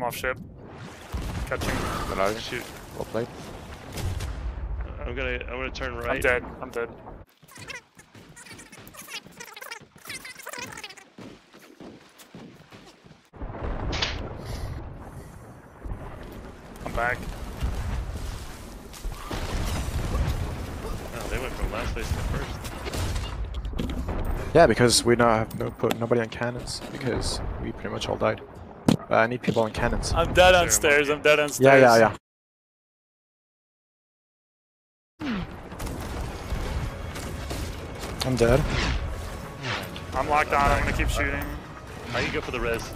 I'm off ship. Catching. Nice. Shoot. Well played. I'm gonna I'm gonna turn right. I'm dead. I'm dead. I'm back. Oh, they went from last place to first. Yeah, because we now have no put nobody on cannons because we pretty much all died. Uh, I need people on cannons. I'm dead on stairs. I'm dead on Yeah, stairs. yeah, yeah. Yeah. I'm dead. I'm locked on. I'm gonna keep shooting. How you go for the res?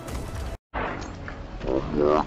Giving you one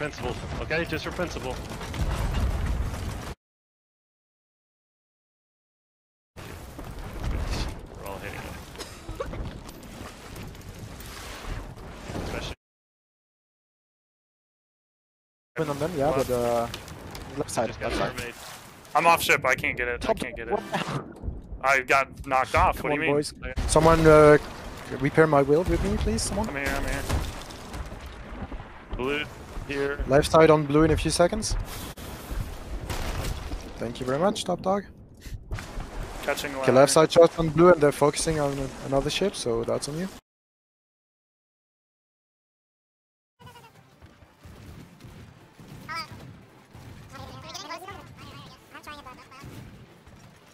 principle. Okay, just for principle. We're all hitting it. Especially Win on them, yeah, but uh, left side. Left side. I'm off ship. I can't get it. I can't get it. I got knocked off. Come what do on, you mean? boys. Okay, Someone uh, repair my wheel with me, please. Someone. I'm here. I'm here. Blue here. Left side on blue in a few seconds. Thank you very much, top dog. Catching Okay, left side shot on blue, and they're focusing on another ship, so that's on you. Hello. I'm trying it, but.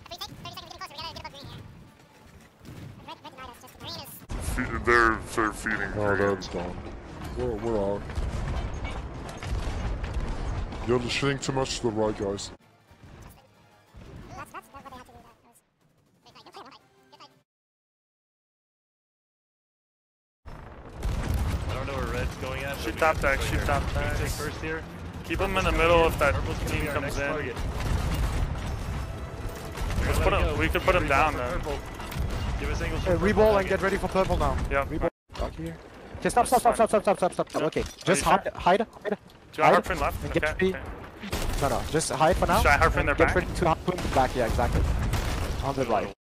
If we take 30 seconds, we get closer. We gotta get above green here. Red, red denied us. Just green is. Fe- they're they're feeding. Oh, green. that's gone. We're, we're out. You're shooting too much to the right, guys. Shoot top got deck, this shoot top here. deck. Take first here. Keep them in the middle if that Purple's team comes in. target. Let's put 'em- we could put 'em down then. Give us angles. Uh, reball and get ready for purple now. Yep. Reball. Here. Okay, stop, stop, stop, stop, stop, stop, stop, stop, stop. Okay, just hide, hide, hide. You Hide. harpoon left? And get Okay. No, no, just hide for now. Should I harpoon their Get back? ready to harpoon the back, yeah, exactly. On the right.